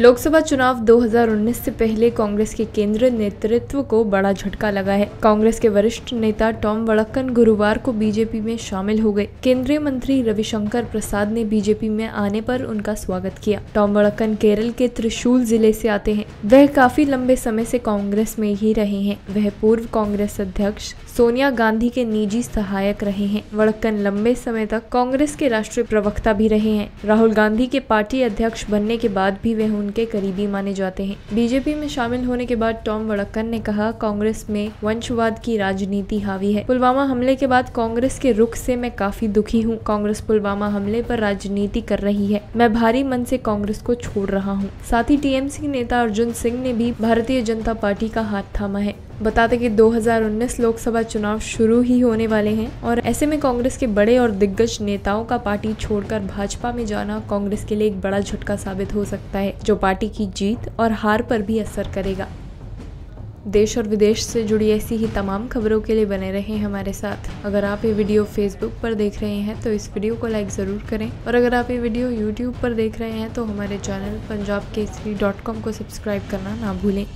लोकसभा चुनाव 2019 से पहले कांग्रेस के केंद्रीय नेतृत्व को बड़ा झटका लगा है। कांग्रेस के वरिष्ठ नेता टॉम वड़क्कन गुरुवार को बीजेपी में शामिल हो गए। केंद्रीय मंत्री रविशंकर प्रसाद ने बीजेपी में आने पर उनका स्वागत किया। टॉम वड़क्कन केरल के त्रिशूल ज़िले से आते हैं। वह काफ़ी लंबे समय से कांग्रेस में ही रहे हैं। वह पूर्व कांग्रेस अध्यक्ष सोनिया गांधी के निजी सहायक रहे हैं। वड़क्कन लंबे समय तक कांग्रेस के राष्ट्रीय प्रवक्ता भी रहे हैं। राहुल गांधी के पार्टी अध्यक्ष बनने के बाद भी वह उनके करीबी माने जाते हैं। बीजेपी में शामिल होने के बाद टॉम वड़क्कन ने कहा, कांग्रेस में वंशवाद की राजनीति हावी है। पुलवामा हमले के बाद कांग्रेस के रुख से मैं काफ़ी दुखी हूँ। कांग्रेस पुलवामा हमले पर राजनीति कर रही है। मैं भारी मन से कांग्रेस को छोड़ रहा हूँ। साथ ही टीएमसी नेता अर्जुन सिंह ने भी भारतीय जनता पार्टी का हाथ थामा है। बता दें कि 2019 लोकसभा चुनाव शुरू ही होने वाले हैं और ऐसे में कांग्रेस के बड़े और दिग्गज नेताओं का पार्टी छोड़कर भाजपा में जाना कांग्रेस के लिए एक बड़ा झटका साबित हो सकता है, जो पार्टी की जीत और हार पर भी असर करेगा। देश और विदेश से जुड़ी ऐसी ही तमाम खबरों के लिए बने रहें हमारे साथ। अगर आप ये वीडियो फेसबुक पर देख रहे हैं तो इस वीडियो को लाइक ज़रूर करें। और अगर आप ये वीडियो यूट्यूब पर देख रहे हैं तो हमारे channel Punjab Kesari dot com को सब्सक्राइब करना ना भूलें।